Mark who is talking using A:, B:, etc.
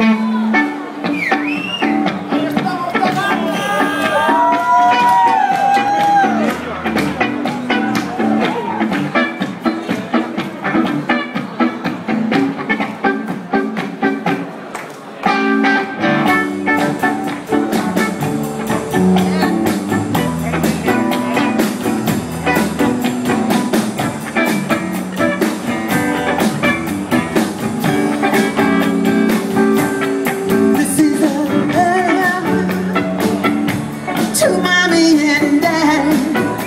A: Thank mommy and dad.